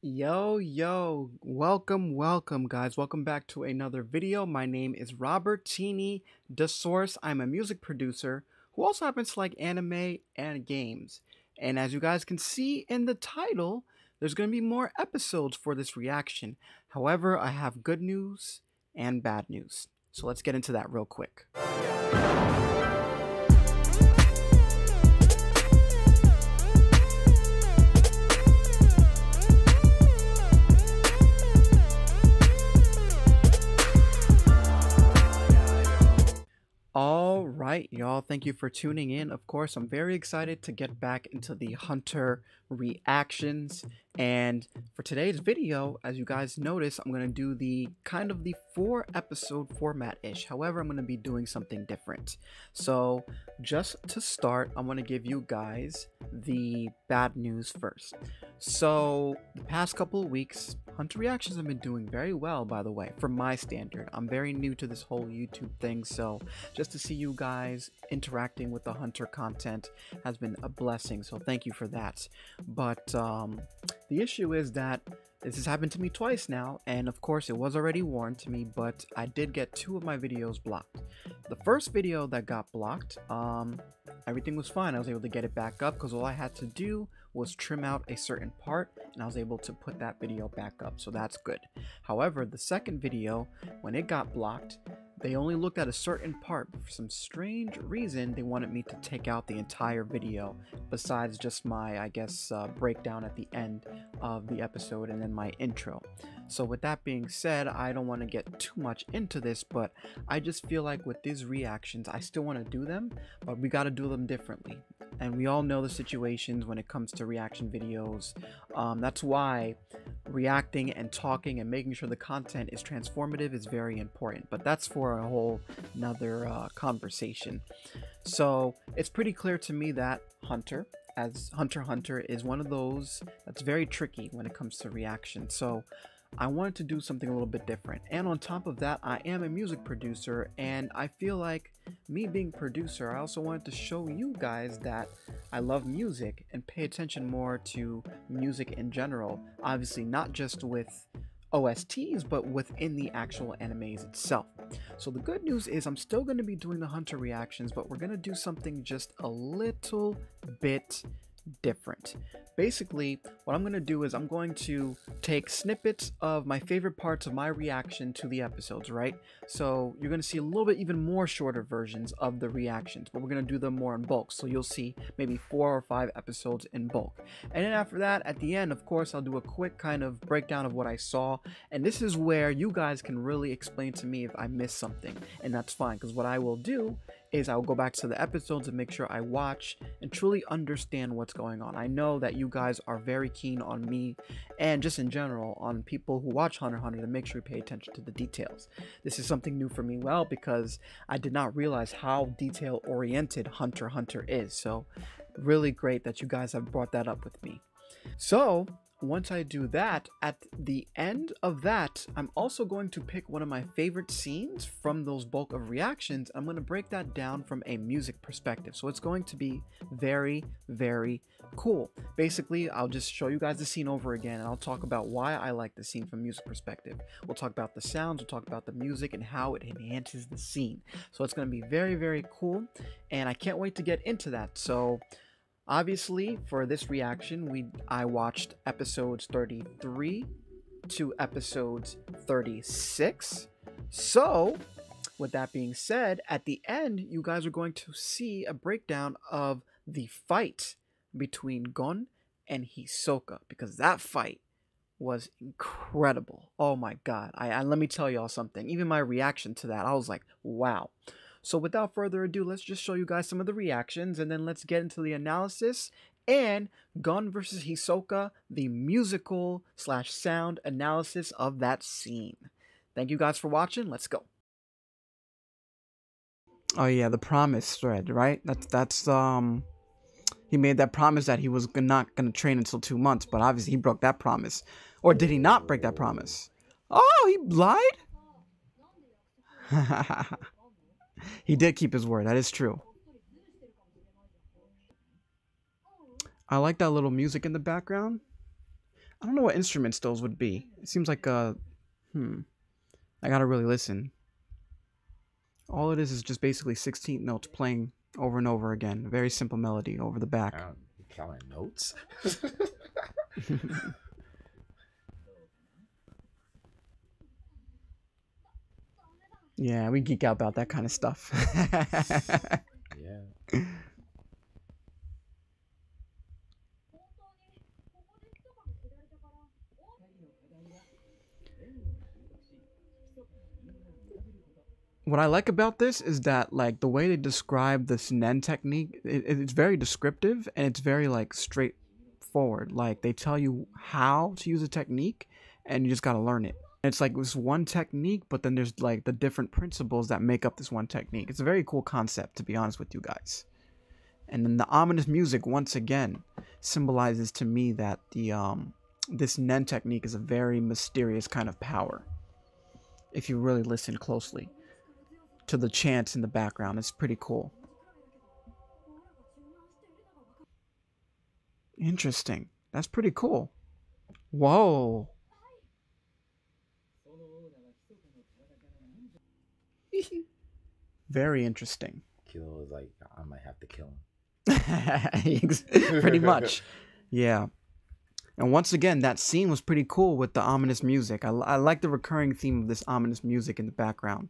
Yo, yo, welcome, welcome, guys. Welcome back to another video. My name is Robert Tini DeSource. I'm a music producer who also happens to like anime and games. And as you guys can see in the title, there's going to be more episodes for this reaction. However, I have good news and bad news. So let's get into that real quick. All right, y'all. Thank you for tuning in. Of course, I'm very excited to get back into the Hunter reactions. And for today's video, as you guys notice, I'm going to do the kind of the four episode format ish. However, I'm going to be doing something different. So, just to start, I want to give you guys the bad news first. So, the past couple of weeks, Hunter reactions have been doing very well, by the way, from my standard. I'm very new to this whole YouTube thing, so just to see you guys interacting with the Hunter content has been a blessing. So, thank you for that. But um, the issue is that this has happened to me twice now, and of course it was already warned to me, but I did get two of my videos blocked. The first video that got blocked, um, everything was fine. I was able to get it back up because all I had to do was trim out a certain part and I was able to put that video back up, so that's good. However, the second video, when it got blocked, they only looked at a certain part, but for some strange reason, they wanted me to take out the entire video, besides just my, I guess, uh, breakdown at the end of the episode and then my intro. So with that being said, I don't want to get too much into this, but I just feel like with these reactions, I still want to do them, but we got to do them differently. And we all know the situations when it comes to reaction videos. Um, that's why reacting and talking and making sure the content is transformative is very important. But that's for a whole another uh, conversation. So it's pretty clear to me that Hunter, as Hunter Hunter, is one of those that's very tricky when it comes to reaction. So I wanted to do something a little bit different. And on top of that, I am a music producer, and I feel like me being producer, I also wanted to show you guys that I love music and pay attention more to music in general. Obviously, not just with OSTs, but within the actual animes itself. So the good news is I'm still going to be doing the Hunter reactions, but we're going to do something just a little bit different. Basically, what I'm going to do is I'm going to take snippets of my favorite parts of my reaction to the episodes, right? So you're going to see a little bit even more shorter versions of the reactions, but we're going to do them more in bulk. So you'll see maybe four or five episodes in bulk. And then after that, at the end, of course, I'll do a quick kind of breakdown of what I saw. And this is where you guys can really explain to me if I missed something. And that's fine, because what I will do is I'll go back to the episodes and make sure I watch and truly understand what's going on. I know that you guys are very keen on me and just in general on people who watch Hunter Hunter to make sure we pay attention to the details. This is something new for me well because I did not realize how detail oriented Hunter Hunter is. So really great that you guys have brought that up with me. So once I do that, at the end of that, I'm also going to pick one of my favorite scenes from those bulk of reactions. I'm going to break that down from a music perspective. So it's going to be very, very cool. Basically, I'll just show you guys the scene over again and I'll talk about why I like the scene from music perspective. We'll talk about the sounds, we'll talk about the music and how it enhances the scene. So it's going to be very, very cool and I can't wait to get into that. So Obviously, for this reaction, we I watched episodes 33 to episodes 36. So, with that being said, at the end, you guys are going to see a breakdown of the fight between Gon and Hisoka because that fight was incredible. Oh my god. I, I let me tell y'all something. Even my reaction to that, I was like, wow. So without further ado, let's just show you guys some of the reactions and then let's get into the analysis and Gon versus Hisoka, the musical slash sound analysis of that scene. Thank you guys for watching. Let's go. Oh yeah, the promise thread, right? That's that's um he made that promise that he was not going to train until 2 months, but obviously he broke that promise. Or did he not break that promise? Oh, he lied? He did keep his word. That is true. I like that little music in the background. I don't know what instruments those would be. It seems like a hmm. I gotta really listen. All it is is just basically 16 notes playing over and over again. A very simple melody over the back. Count, counting notes. yeah, we geek out about that kind of stuff. yeah. what I like about this is that like the way they describe this Nen technique, it, it's very descriptive and it's very like straightforward. Like they tell you how to use a technique, and you just gotta learn it. It's like this one technique, but then there's like the different principles that make up this one technique. It's a very cool concept, to be honest with you guys. And then the ominous music once again symbolizes to me that the um this Nen technique is a very mysterious kind of power. If you really listen closely to the chants in the background. It's pretty cool. Interesting. That's pretty cool. Whoa. Very interesting. Killua is like, I might have to kill him. pretty much. Yeah. And once again, that scene was pretty cool with the ominous music. I, I like the recurring theme of this ominous music in the background.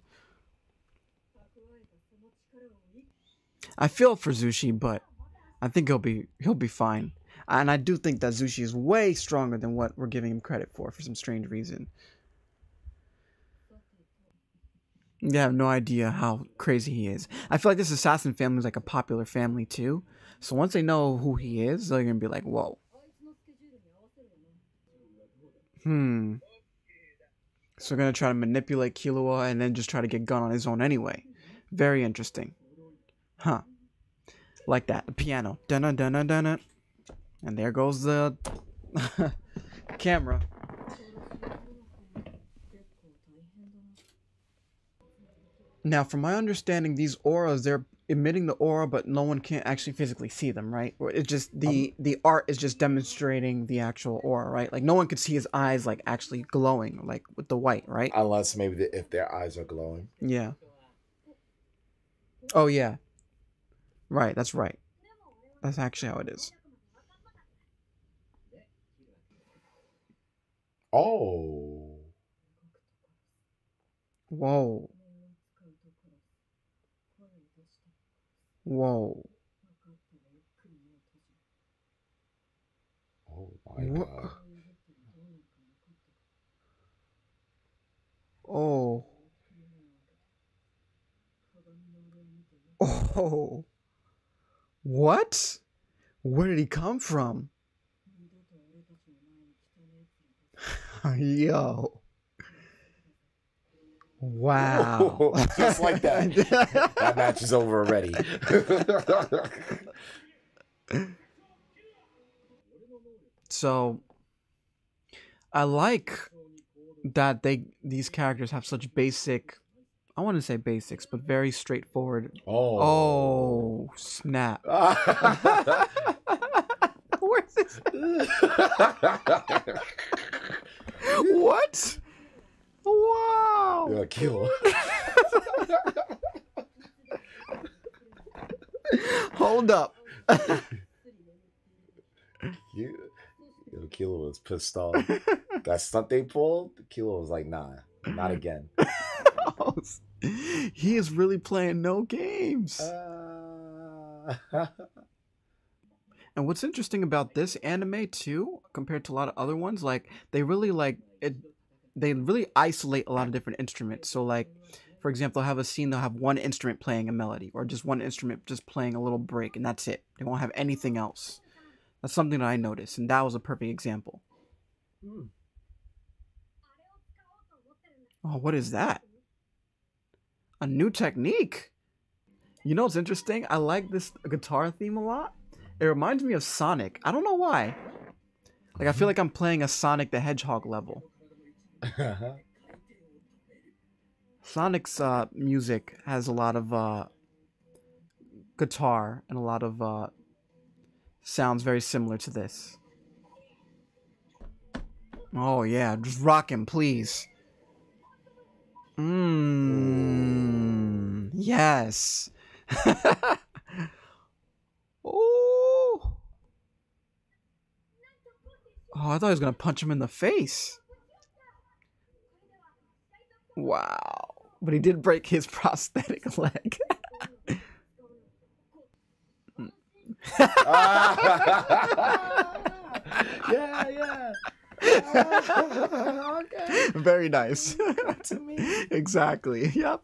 I feel for Zushi, but I think he'll be he'll be fine. And I do think that Zushi is way stronger than what we're giving him credit for for some strange reason. You have no idea how crazy he is. I feel like this assassin family is like a popular family too. So once they know who he is, they're gonna be like, whoa. Hmm. So we're gonna try to manipulate Killua and then just try to get Gon on his own anyway. Very interesting. Huh. Like that. The piano. Dun dun dun dun dun. And there goes the camera. Now, from my understanding, these auras, they're emitting the aura, but no one can actually physically see them, right? It's just the um, the art is just demonstrating the actual aura, right? Like no one could see his eyes like actually glowing, like with the white, right? Unless maybe the, if their eyes are glowing. Yeah. Oh yeah, Right, that's right. That's actually how it is. Oh. Whoa. Whoa. Oh my what? god. Oh. Oh. What? Where did he come from? Yo. Wow. Just like that. that match is over already. so I like that they these characters have such basic I want to say basics, but very straightforward. Oh. Oh, snap. Where's this? what? Wow. You're kill. Hold up. you, yo, Killua was pissed off. that stunt they pulled, Killua was like, nah, not again. he is really playing no games. Uh... and what's interesting about this anime too, compared to a lot of other ones, like they really like it. They really isolate a lot of different instruments. So like, for example, they'll have a scene. They'll have one instrument playing a melody, or just one instrument just playing a little break, and that's it. They won't have anything else. That's something that I noticed, and that was a perfect example. Hmm. Oh, what is that? a new technique. You know what's interesting? I like this guitar theme a lot. It reminds me of Sonic. I don't know why. Like I feel like I'm playing a Sonic the Hedgehog level. Sonic's uh, music has a lot of uh, guitar and a lot of uh, sounds very similar to this. Oh yeah, just rock him, please. Mmm. Yes. oh. Oh, I thought he was gonna punch him in the face. Wow. But he did break his prosthetic leg. yeah, yeah. okay. Very nice. To me. exactly. Yep.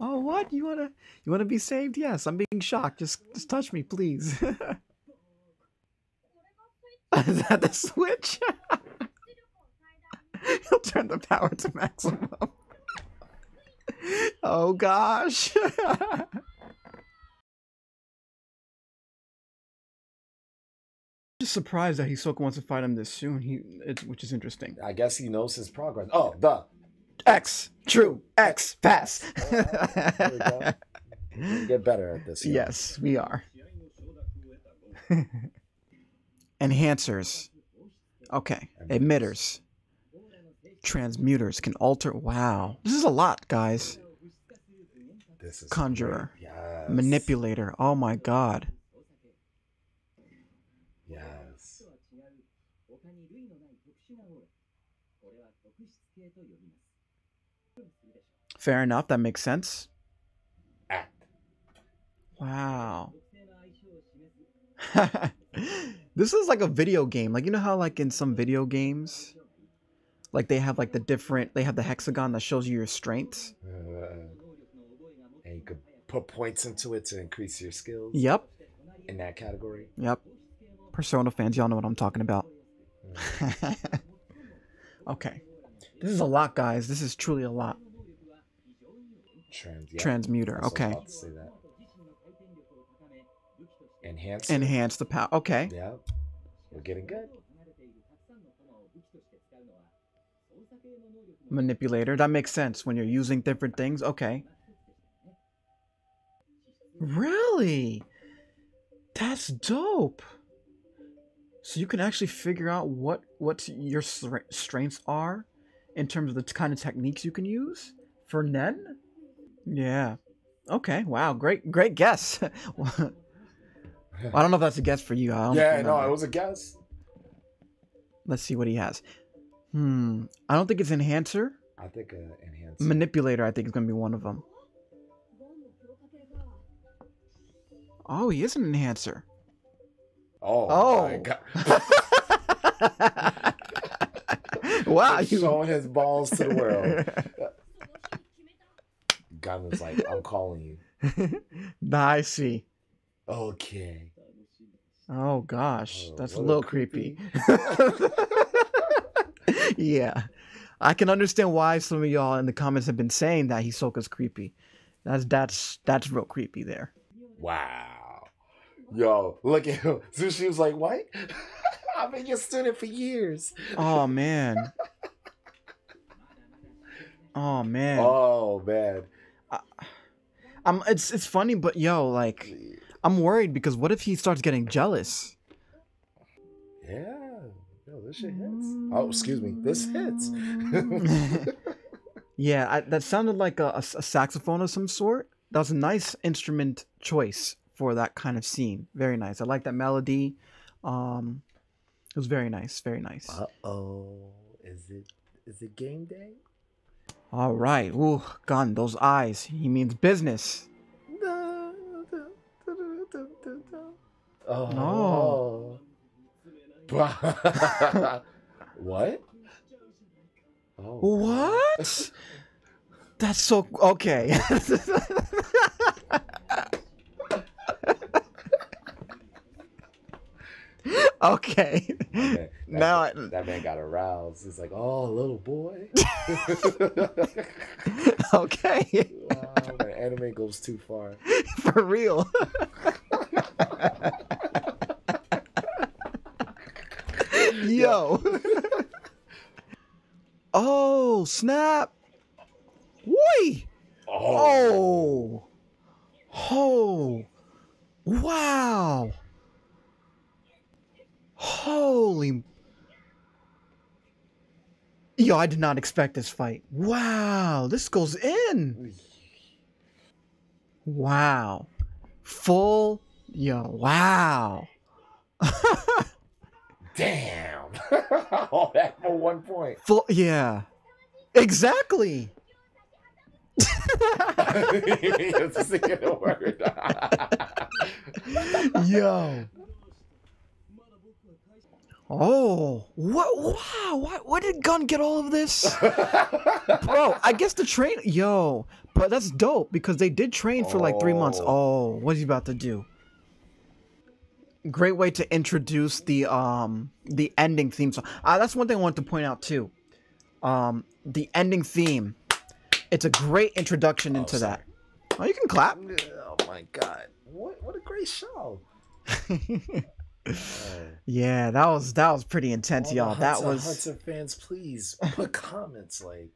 Oh, what? You wanna you wanna be saved? Yes, I'm being shocked. Just just touch me, please. Is that the switch? He'll turn the power to maximum. oh gosh. Just surprised that Hisoka wants to fight him this soon. He, it's, which is interesting. I guess he knows his progress. Oh, the. X, true, X, pass. Oh, there we. Get better at this. yes, we are. Enhancers. Okay. Emitters. Transmuters can alter. Wow. This is a lot, guys. This is Conjurer. Yes. Manipulator. Oh my god. Yes. Fair enough. That makes sense. Act. Wow. this is like a video game. Like you know how like in some video games like they have like the different they have the hexagon that shows you your strengths. Uh, and you could put points into it to increase your skills Yep. in that category. Yep. Persona fans, y'all know what I'm talking about. okay. This is a lot, guys. This is truly a lot. Trans. yeah. Transmuter. Okay. about to say that. Enhance. Enhance the power. Okay. Yeah. We're getting good. Manipulator. That makes sense when you're using different things. Okay. Really? That's dope. So you can actually figure out what what your strengths are in terms of the kind of techniques you can use for Nen. Yeah. Okay. Wow. Great. Great guess. I don't know if that's a guess for you. I don't Yeah, no, it was a guess. Let's see what he has. Hmm. I don't think it's enhancer. I think uh, enhance. Manipulator, I think, is going to be one of them. Oh, he is an enhancer. oh. Oh. my God. wow, He's showing his balls to the world. Gon was like, I'm calling you. I see. Okay. Oh gosh, Oh, that's a little creepy. yeah, I can understand why some of y'all in the comments have been saying that Hisoka's creepy. That's that's that's real creepy there. Wow. Yo, look at him. Zushi was like, what? I've been your student for years. Oh man. Oh man. Oh, man. I'm it's it's funny, but yo, like I'm worried because what if he starts getting jealous? Yeah. Yo, this shit hits. Oh, excuse me. This hits. Yeah, I, that sounded like a saxophone of some sort. That was a nice instrument choice for that kind of scene. Very nice. I like that melody. Um, it was very nice. Very nice. Uh oh. Is it is it game day? All right. Ooh, Gon. Those eyes. He means business. Oh. what? Oh. What? That's so okay. okay. Man, Now I- that man got aroused. He's like, "Oh, little boy." okay. wow, anime goes too far. For real. Yo. Oh, snap. Woi. Oh. Oh. Wow. Holy. Yo, I did not expect this fight. Wow, this goes in. Wow. Full. Yo, wow. Damn. All that for one point. Full. Yeah. Exactly. It's a single word. Yo. Oh, what? Wow, what? Where did Gon get all of this, bro? I guess the train. Yo, but that's dope because they did train for like three months. Oh. Oh, what's he about to do? Great way to introduce the um the ending theme song. Uh, that's one thing I want to point out too. Um, the ending theme. It's a great introduction Oh, into sorry. that. Oh, you can clap. oh my god. What what a great show. Yeah, that was that was pretty intense, y'all. That was Hunter fans, please put comments like,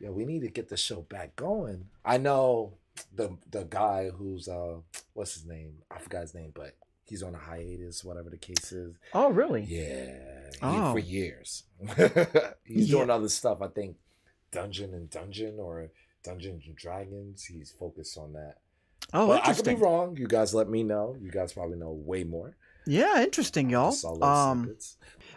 Yeah, we need to get the show back going." I know the the guy who's uh, what's his name? I forgot his name, but he's on a hiatus, whatever the case is. Oh, really? Yeah, Oh. for years. he's Yeah. doing other stuff. I think Dungeon and Dungeon or Dungeons and Dragons. He's focused on that. Oh, but I could be wrong. You guys let me know. You guys probably know way more. Yeah, interesting, y'all. Just saw little Um, snippets.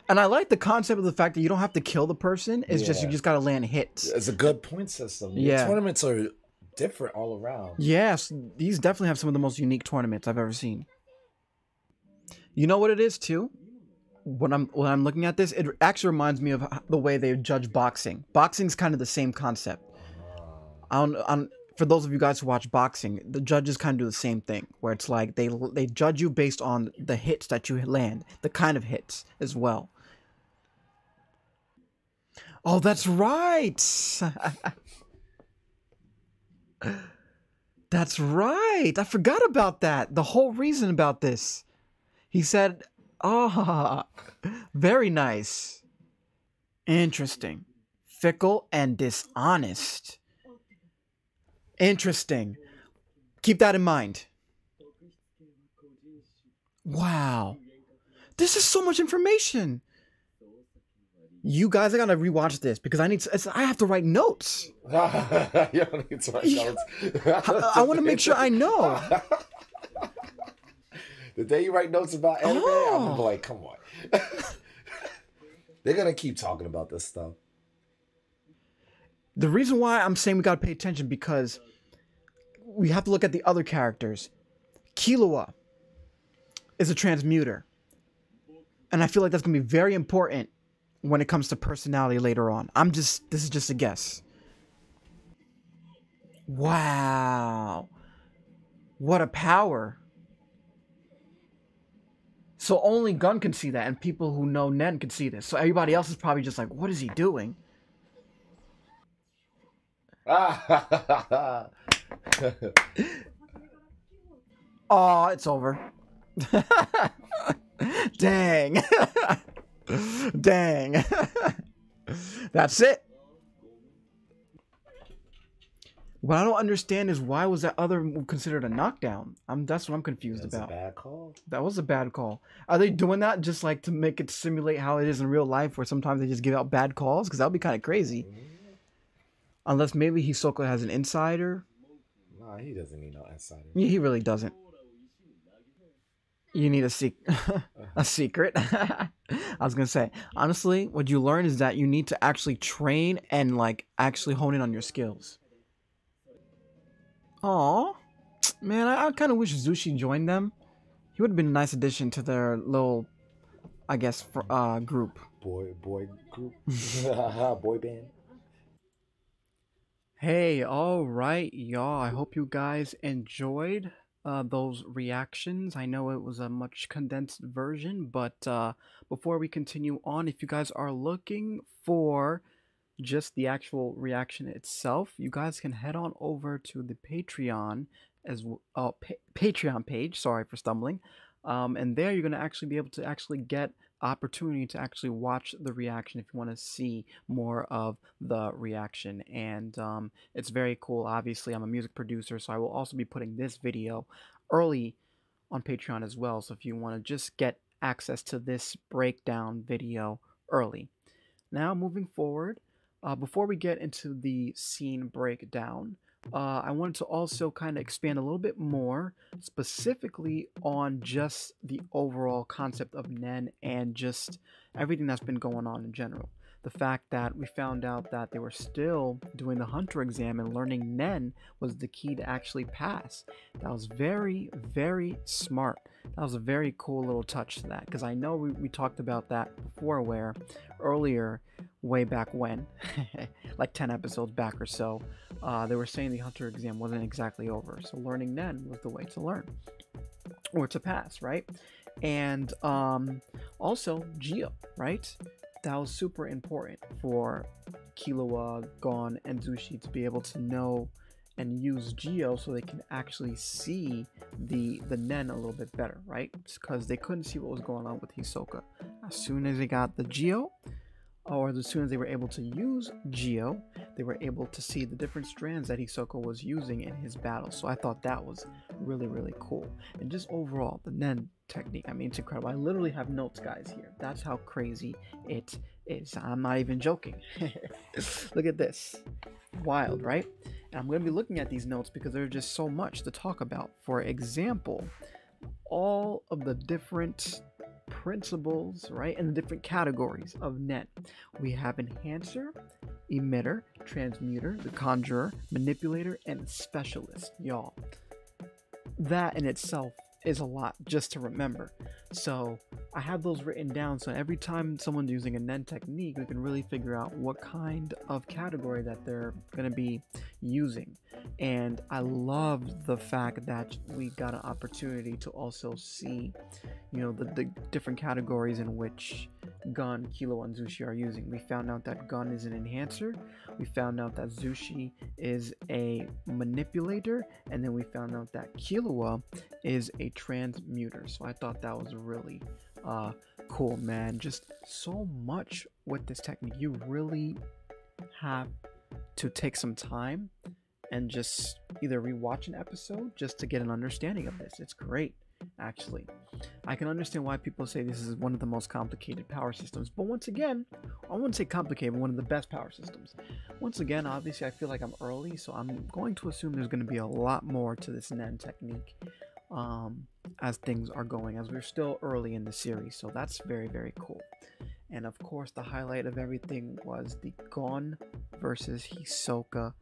and I like the concept of the fact that you don't have to kill the person. It's just you just gotta land hits. It's a good point system. The Yeah. tournaments are different all around. Yes, these definitely have some of the most unique tournaments I've ever seen. You know what it is too? When I'm when I'm looking at this, it actually reminds me of the way they judge boxing. Boxing's kind of the same concept. Don't, I don't, for those of you guys who watch boxing, the judges kind of do the same thing, where it's like they they judge you based on the hits that you land, the kind of hits as well. Oh, that's right. that's right. I forgot about that. The whole reason about this. He said, "Ah, very nice, interesting, fickle and dishonest." Interesting. Keep that in mind. Wow. This is so much information. You guys, I gotta rewatch this because I need. To, I have to write notes. you don't need to write notes. I, I want to make sure I know. The day you write notes about anime, I'm Oh. gonna be oh. like, come on. They're gonna keep talking about this stuff. The reason why I'm saying we gotta pay attention because we have to look at the other characters. Killua is a transmuter, and I feel like that's gonna be very important when it comes to personality later on. I'm just this is just a guess. Wow. What a power. So only Gon can see that, and people who know Nen can see this. So everybody else is probably just like, what is he doing? Ah! Oh, it's over. Dang. Dang. That's it. What I don't understand is why was that other move considered a knockdown? I'm that's what I'm confused That's a about. bad call. That was a bad call. Are they doing that just like to make it simulate how it is in real life, where sometimes they just give out bad calls? Because that would be kind of crazy. Mm-hmm. Unless maybe Hisoka has an insider. Nah, he doesn't need no insider. Yeah, he really doesn't. You need a sec- a secret. I was gonna say, honestly, what you learn is that you need to actually train and like actually hone in on your skills. Aw, man, I, I kind of wish Zushi joined them. He would have been a nice addition to their little, I guess, fr- uh, group. Boy, boy group, boy band. Hey, all right, y'all. I hope you guys enjoyed uh, those reactions. I know it was a much condensed version, but uh, before we continue on, if you guys are looking for just the actual reaction itself, you guys can head on over to the Patreon as w- uh, pa- Patreon page. Sorry for stumbling. Um, and there you're gonna actually be able to actually get opportunity to actually watch the reaction if you want to see more of the reaction and um, it's very cool obviously i'm a music producer so i will also be putting this video early on patreon as well so if you want to just get access to this breakdown video early now moving forward, uh, before we get into the scene breakdown, uh, I wanted to also kind of expand a little bit more specifically on just the overall concept of Nen and just everything that's been going on in general. The fact that we found out that they were still doing the Hunter exam and learning Nen was the key to actually pass. That was very, very smart. That was a very cool little touch to that because I know we, we talked about that before where earlier way back when, like 10 episodes back or so, uh, they were saying the Hunter exam wasn't exactly over. So learning Nen was the way to learn or to pass, right? And um, also Gyo, right? That was super important for Killua, Gon, and Zushi to be able to know and use Gyo so they can actually see the the Nen a little bit better, right? Because they couldn't see what was going on with Hisoka. As soon as they got the Gyo, or as soon as they were able to use Gyo, they were able to see the different strands that Hisoka was using in his battle. So I thought that was really, really cool. And just overall, the Nen technique, I mean, it's incredible. I literally have notes, guys, here. That's how crazy it is. I'm not even joking. Look at this. Wild, right? And I'm going to be looking at these notes because there's just so much to talk about. For example, all of the different principles, right, and the different categories of Nen. We have enhancer, emitter, transmuter, the conjurer, manipulator, and specialist, y'all. That in itself is a lot just to remember. So I have those written down so every time someone's using a Nen technique, we can really figure out what kind of category that they're going to be using. And I love the fact that we got an opportunity to also see, you know, the, the different categories in which Gon, Killua, and Zushi are using. We found out that Gon is an enhancer, we found out that Zushi is a manipulator, and then we found out that Killua is a transmuter. So I thought that was really uh, cool, man. Just so much with this technique. You really have to take some time and just either rewatch an episode just to get an understanding of this. It's great actually. I can understand why people say this is one of the most complicated power systems, but once again, I wouldn't say complicated, but one of the best power systems. Once again, obviously, I feel like I'm early, so I'm going to assume there's going to be a lot more to this Nen technique um, as things are going, as we're still early in the series, so that's very, very cool. And of course, the highlight of everything was the Gon versus Hisoka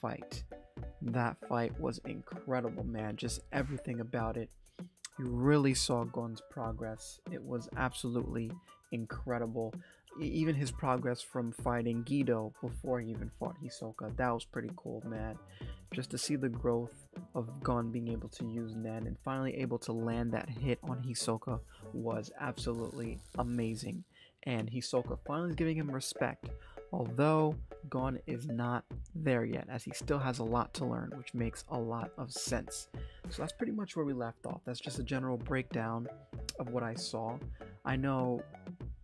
fight. That fight was incredible, man. Just everything about it you really saw Gon's progress. It was absolutely incredible. Even his progress from fighting Gido before he even fought Hisoka, that was pretty cool, man. Just to see the growth of Gon being able to use Nen and finally able to land that hit on Hisoka was absolutely amazing. And Hisoka finally giving him respect although Gon is not there yet, as he still has a lot to learn, which makes a lot of sense. So that's pretty much where we left off. That's just a general breakdown of what I saw. I know,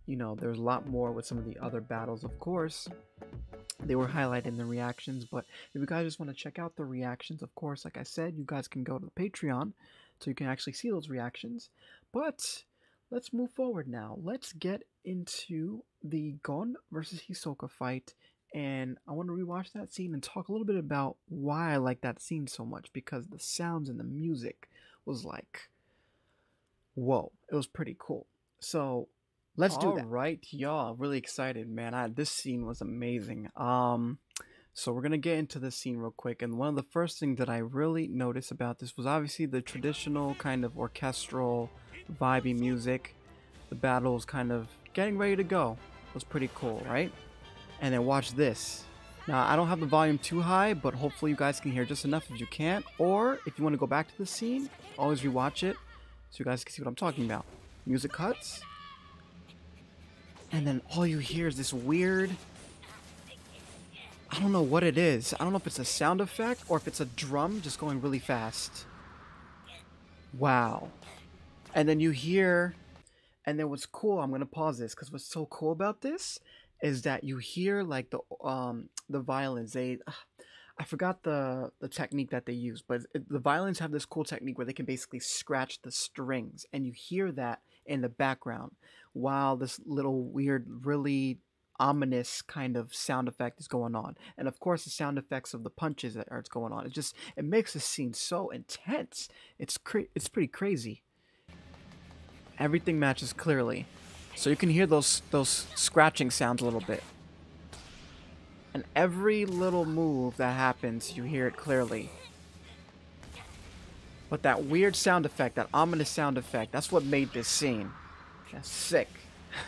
you know, there's a lot more with some of the other battles, of course. They were highlighted in the reactions, but if you guys just want to check out the reactions, of course, like I said, you guys can go to the Patreon so you can actually see those reactions. But let's move forward now. Let's get into the Gon versus Hisoka fight, and I want to rewatch that scene and talk a little bit about why I like that scene so much because the sounds and the music was like, whoa, it was pretty cool. So let's do that. Right, y'all, really excited, man. I, this scene was amazing. Um, so we're gonna get into this scene real quick, and one of the first things that I really noticed about this was obviously the traditional kind of orchestral, vibey music. The battle kind of getting ready to go was pretty cool, right? And then watch this. Now, I don't have the volume too high, but hopefully you guys can hear just enough if you can't. Or if you want to go back to the scene, always rewatch it so you guys can see what I'm talking about. Music cuts. And then all you hear is this weird... I don't know what it is. I don't know if it's a sound effect or if it's a drum just going really fast. Wow. And then you hear and then what's cool, I'm gonna pause this because what's so cool about this is that you hear like the um the violins. They, I forgot the the technique that they use, but it, the violins have this cool technique where they can basically scratch the strings, and you hear that in the background while this little weird, really ominous kind of sound effect is going on. And of course, the sound effects of the punches that are going on. It just it makes the scene so intense. It's cra- it's pretty crazy. Everything matches clearly. So you can hear those those scratching sounds a little bit. And every little move that happens, you hear it clearly. But that weird sound effect, that ominous sound effect, that's what made this scene. That's sick.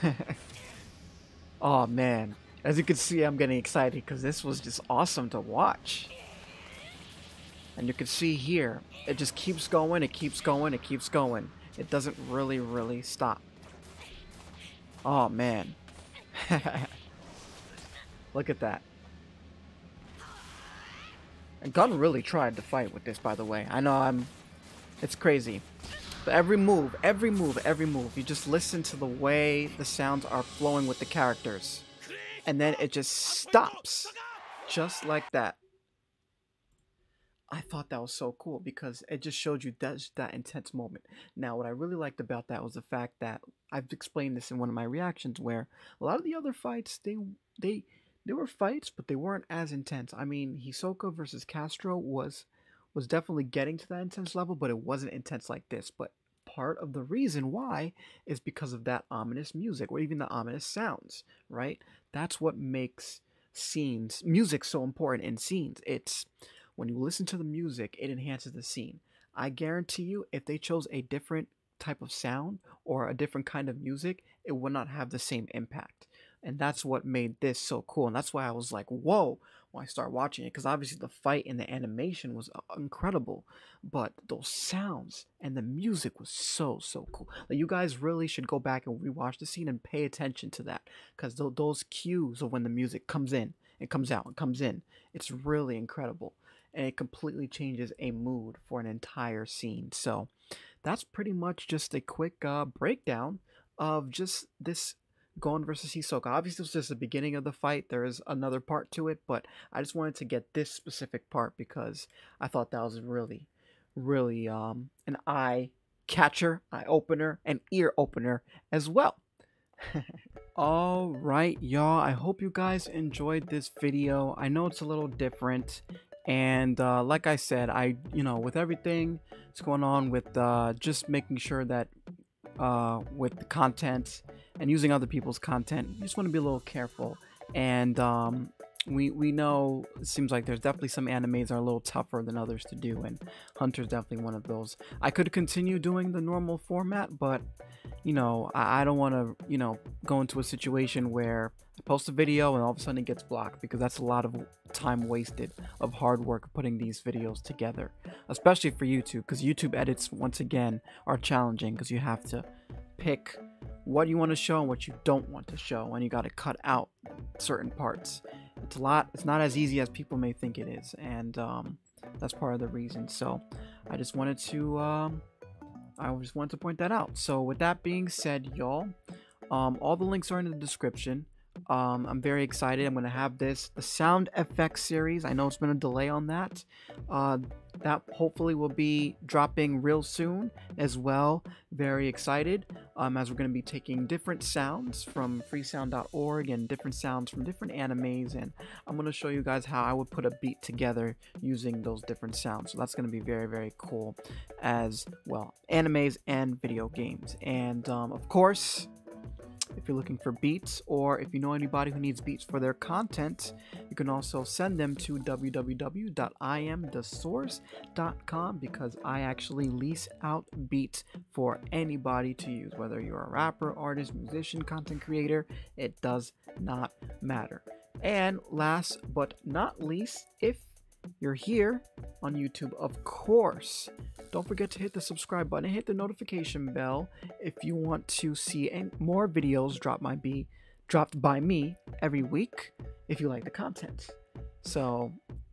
oh man. As you can see, I'm getting excited because this was just awesome to watch. And you can see here, it just keeps going, it keeps going, it keeps going. It doesn't really, really stop. Oh man. Look at that. And Gon really tried to fight with this, by the way. I know I'm it's crazy. But every move, every move, every move, you just listen to the way the sounds are flowing with the characters. And then it just stops. Just like that. I thought that was so cool because it just showed you that, that intense moment. Now, what I really liked about that was the fact that I've explained this in one of my reactions where a lot of the other fights, they, they, there were fights, but they weren't as intense. I mean, Hisoka versus Castro was was definitely getting to that intense level, but it wasn't intense like this. But part of the reason why is because of that ominous music or even the ominous sounds, right? That's what makes scenes, music so important in scenes. It's when you listen to the music, it enhances the scene. I guarantee you, if they chose a different type of sound or a different kind of music, it would not have the same impact. And that's what made this so cool. And that's why I was like, whoa, when I started watching it because obviously the fight and the animation was uh, incredible, but those sounds and the music was so so cool. Like you guys really should go back and rewatch the scene and pay attention to that because th- those cues of when the music comes in, it comes out, it comes in. It's really incredible, and it completely changes a mood for an entire scene. So that's pretty much just a quick uh, breakdown of just this Gon versus Hisoka. Obviously, this was just the beginning of the fight. There is another part to it, but I just wanted to get this specific part because I thought that was really, really um, an eye catcher, eye opener, and ear opener as well. All right, y'all. I hope you guys enjoyed this video. I know it's a little different. And uh, like I said, I, you know, with everything that's going on with uh, just making sure that uh, with the content and using other people's content, you just want to be a little careful. And um, we we know it seems like there's definitely some animes are a little tougher than others to do, and Hunter's definitely one of those. I could continue doing the normal format, but you know I, I don't want to you know go into a situation where I post a video and all of a sudden it gets blocked because that's a lot of time wasted of hard work putting these videos together, especially for YouTube because YouTube edits once again are challenging because you have to pick what you want to show and what you don't want to show and you got to cut out certain parts. It's a lot it's not as easy as people may think it is and um, that's part of the reason. So i just wanted to um, i just wanted to point that out so with that being said y'all um, all the links are in the description um, I'm very excited. I'm going to have this, the sound effects series. I know it's been a delay on that. Uh, that hopefully will be dropping real soon as well. Very excited um, as we're going to be taking different sounds from freesound.org and different sounds from different animes. And I'm going to show you guys how I would put a beat together using those different sounds. So that's going to be very, very cool as well. Animes and video games. And um, of course, if you're looking for beats or if you know anybody who needs beats for their content, you can also send them to www.iamdesource.com because I actually lease out beats for anybody to use, whether you're a rapper, artist, musician, content creator, it does not matter. And last but not least, if you're here on YouTube, of course, don't forget to hit the subscribe button hit the notification bell if you want to see more videos drop my be dropped by me every week if you like the content. So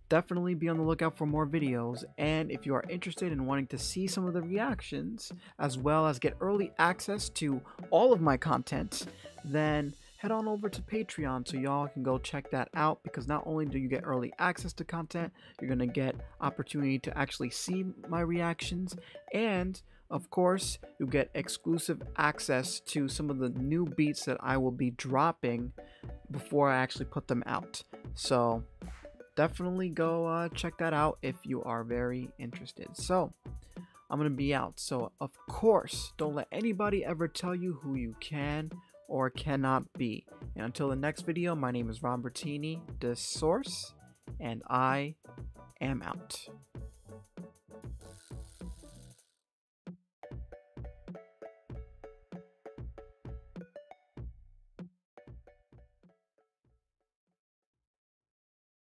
definitely be on the lookout for more videos and if you are interested in wanting to see some of the reactions as well as get early access to all of my content then head on over to Patreon so y'all can go check that out because not only do you get early access to content, you're going to get opportunity to actually see my reactions and Of course, you get exclusive access to some of the new beats that I will be dropping before I actually put them out. So definitely go uh, check that out if you are very interested. So I'm going to be out. So, of course, don't let anybody ever tell you who you can or cannot be. And until the next video, my name is Robertini, the source, and I am out.